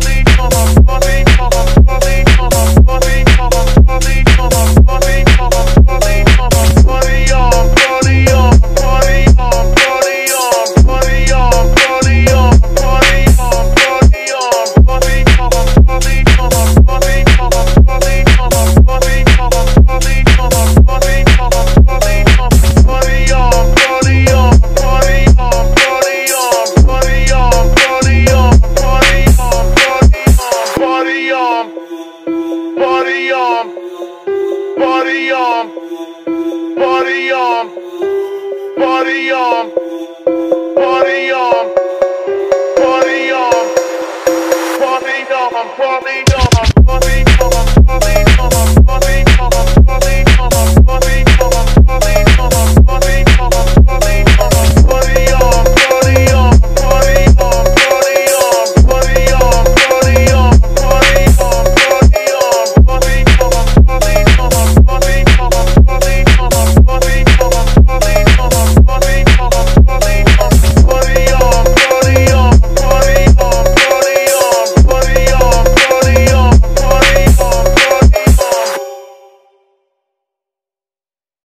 for me. Body on, body on, body on, body on, body on, body on, body on, body on, body on.